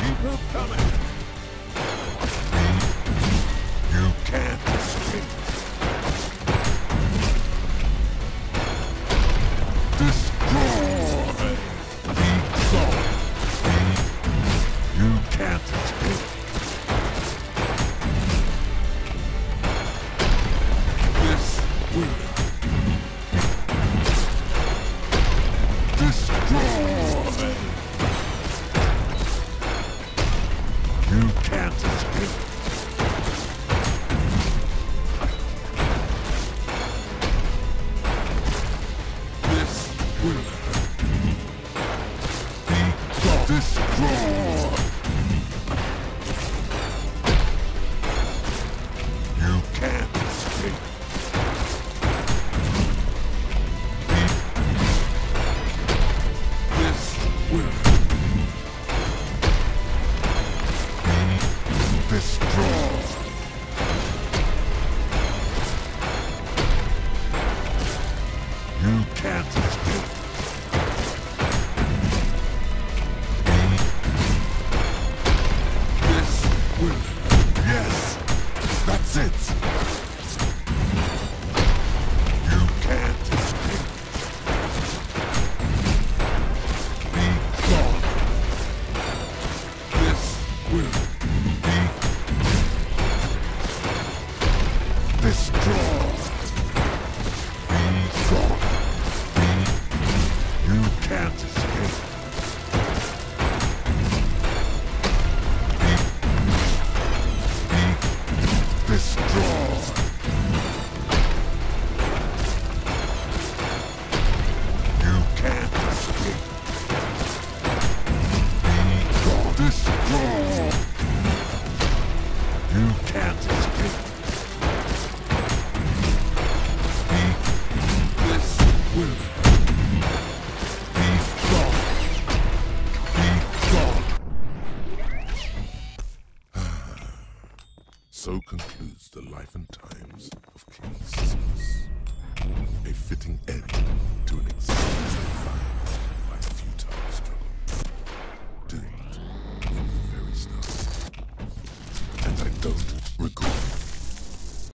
Keep coming! Destroy! You can't escape. This destroyed. You can't not escape. So concludes the life and times of King Sisyphus. A fitting end to an existence defined by futile struggle. Doomed from the very start. And I don't